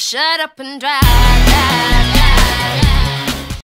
shut up and drive.